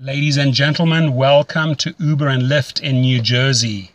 Ladies and gentlemen, welcome to Uber and Lyft in New Jersey.